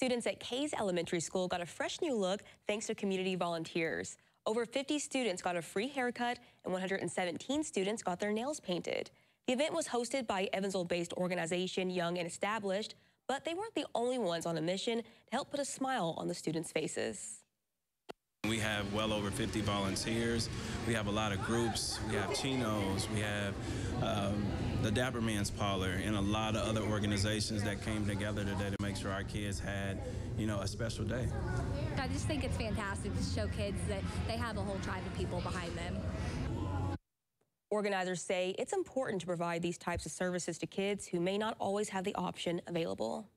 Students at Caze Elementary School got a fresh new look thanks to community volunteers. Over 50 students got a free haircut and 117 students got their nails painted. The event was hosted by Evansville-based organization Young and Established, but they weren't the only ones on a mission to help put a smile on the students' faces. We have well over 50 volunteers. We have a lot of groups. We have Chinnos. We have um, the Dapper Man's Parlor and a lot of other organizations that came together today to make sure our kids had, you know, a special day. I just think it's fantastic to show kids that they have a whole tribe of people behind them. Organizers say it's important to provide these types of services to kids who may not always have the option available.